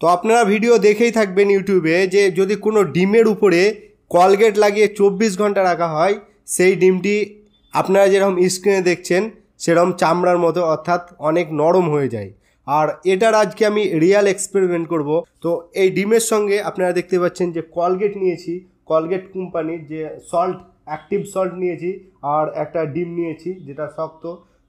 তো আপনারা ভিডিও দেখেই থাকবেন ইউটিউবে যে যদি কোনো ডিমের উপরে কলগেট লাগিয়ে চব্বিশ ঘণ্টা রাখা হয়, সেই ডিমটি আপনারা যেরকম স্ক্রিনে দেখছেন, সেরকম চামড়ার মতো অর্থাৎ অনেক নরম হয়ে যায়। আর এটার আজকে আমি রিয়াল এক্সপেরিমেন্ট করব। তো এই ডিমের সঙ্গে আপনারা দেখতে পাচ্ছেন যে কলগেট নিয়েছি কলগেট কোম্পানির যে সল্ট অ্যাক্টিভ সল্ট নিয়েছি, আর একটা ডিম নিয়েছি, যেটা শক্ত।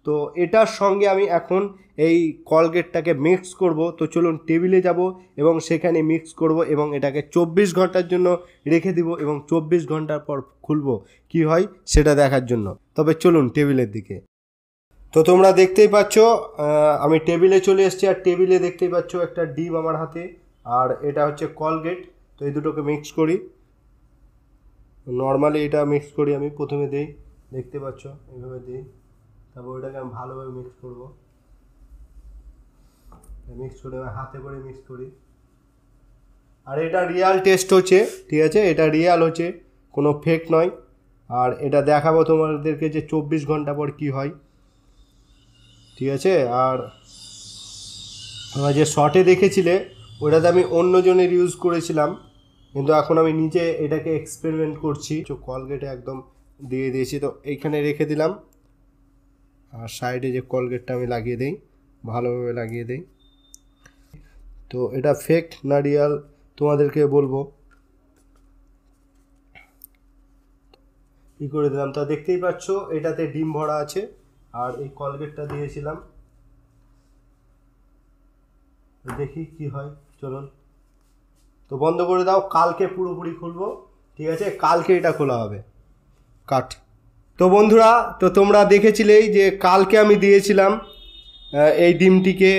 তো এটার সঙ্গে আমি এখন এই কলগেটটাকে মিক্স করব। তো চলুন টেবিলে যাব এবং সেখানে মিক্স করব এবং এটাকে চব্বিশ ঘণ্টার জন্য রেখে দিব এবং চব্বিশ ঘণ্টার পর খুলব। কি হয়? সেটা দেখার জন্য। তবে চলুন টেবিলের দিকে। তো তোমরা দেখতেই পাচ্ছ আমি টেবিলে চলে এসেছি আর টেবিলে দেখতেই পাচ্ছ একটা ডিম আমার হাতে। আর এটা হচ্ছে কলগেট। তো এই দুটোকে মিক্স করি। নর্মালি এটা মিক্স করি আমি, প্রথমে দিই। দেখতে পাচ্ছ? এইভাবে দিই। তারপর ওটাকে আমি ভালোভাবে মিক্স করব। মিক্স করে আমি হাতে করে মিক্স করি। আর এটা রিয়াল টেস্ট হচ্ছে, ঠিক আছে? এটা রিয়াল হচ্ছে, কোনো ফেক নয়। আর এটা দেখাবো তোমাদেরকে যে চব্বিশ ঘণ্টা পর কি হয়। ঠিক আছে? আর তোমরা যে শর্টে দেখেছিলে, ওটাতে আমি অন্যজনের ইউজ করেছিলাম। কিন্তু এখন আমি নিজে এটাকে এক্সপেরিমেন্ট করছি। কলগেটে একদম দিয়ে দিয়েছি। তো এইখানে রেখে দিলাম। আর সাইডে যে কলগেটটা আমি লাগিয়ে দিই, ভালোভাবে লাগিয়ে দিই। তো এটা ফেক নারিয়াল, তোমাদেরকে বলব। ই করে দিলাম? তা দেখতেই পাচ্ছ, এটাতে ডিম ভরা আছে, আর এই কলগেটটা দিয়েছিলাম। দেখি কি হয়, চলুন। তো বন্ধ করে দাও, কালকে পুরোপুরি খুলবো, ঠিক আছে? কালকে এটা খোলা হবে। কাট। তো বন্ধুরা, তো তোমরা দেখেছিলেই যে কালকে আমি দিয়েছিলাম এই ডিমটিকে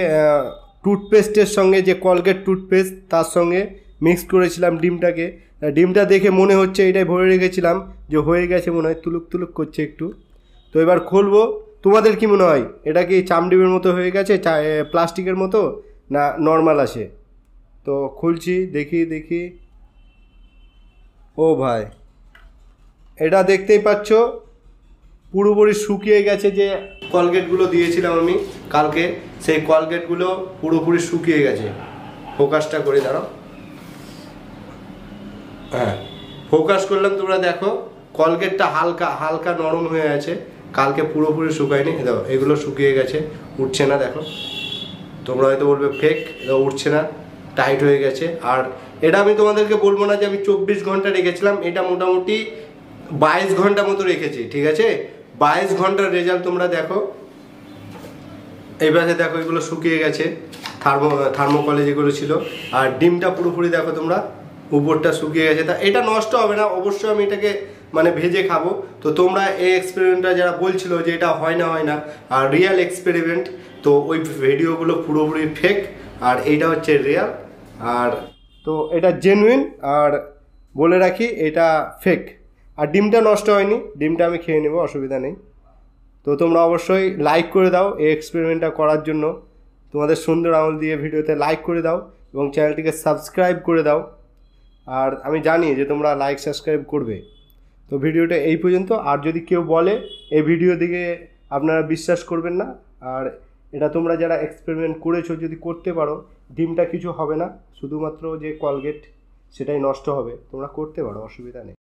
টুথপেস্টের সঙ্গে, যে কলগেট টুথপেস্ট, তার সঙ্গে মিক্স করেছিলাম ডিমটাকে। ডিমটা দেখে মনে হচ্ছে এটাই ভরে রেখেছিলাম, যে হয়ে গেছে মনে হয়, তুলুক তুলুক করছে একটু। তো এবার খুলবো। তোমাদের কি মনে হয়, এটা কি চামডিমের মতো হয়ে গেছে প্লাস্টিকের মতো, না নর্মাল আছে? তো খুলছি, দেখি দেখি। ও ভাই, এটা দেখতেই পাচ্ছ পুরোপুরি শুকিয়ে গেছে যে কলগেটগুলো দিয়েছিলাম আমি কালকে, সেই কলগেটগুলো পুরোপুরি শুকিয়ে গেছে। ফোকাসটা করে দাঁড়াও। হ্যাঁ ফোকাস করলাম তোমরা দেখো, কলগেটটা হালকা হালকা নরম হয়ে আছে। কালকে পুরোপুরি শুকায়নি। দেখো, এগুলো শুকিয়ে গেছে, উঠছে না, দেখো। তোমরা হয়তো বলবে, ফেক উঠছে না, টাইট হয়ে গেছে। আর এটা আমি তোমাদেরকে বলব না যে আমি চব্বিশ ঘণ্টা রেখেছিলাম, এটা মোটামুটি বাইশ ঘণ্টা মতো রেখেছি, ঠিক আছে? বাইশ ঘণ্টার রেজাল্ট তোমরা দেখো। এইবারে দেখো এগুলো শুকিয়ে গেছে থার্মো থার্মোকলে যেগুলো ছিল। আর ডিমটা পুরোপুরি দেখো তোমরা, উপরটা শুকিয়ে গেছে। তা এটা নষ্ট হবে না, অবশ্যই আমি এটাকে মানে ভেজে খাব। তো তোমরা এই এক্সপেরিমেন্টটা যারা বলছিল যে এটা হয় না হয় না, আর রিয়াল এক্সপেরিমেন্ট তো ওই ভিডিওগুলো পুরোপুরি ফেক আর এইটা হচ্ছে রিয়াল আর তো এটা জেনুইন আর বলে রাখি, এটা ফেক আর ডিমটা নষ্ট হয়নি, ডিমটা আমি খেয়ে নেব, অসুবিধা নেই। তো তোমরা অবশ্যই লাইক করে দাও এই এক্সপেরিমেন্টটা করার জন্য। তোমাদের সুন্দর আমল দিয়ে ভিডিওতে লাইক করে দাও এবং চ্যানেলটিকে সাবস্ক্রাইব করে দাও। আর আমি জানি যে তোমরা লাইক সাবস্ক্রাইব করবে। তো ভিডিওটা এই পর্যন্ত। আর যদি কেউ বলে এই ভিডিও দিকে আপনারা বিশ্বাস করবেন না, আর এটা তোমরা যারা এক্সপেরিমেন্ট করেছ যদি করতে পারো, ডিমটা কিছু হবে না। শুধুমাত্র যে কলগেট সেটাই নষ্ট হবে। তোমরা করতে পারো, অসুবিধা নেই।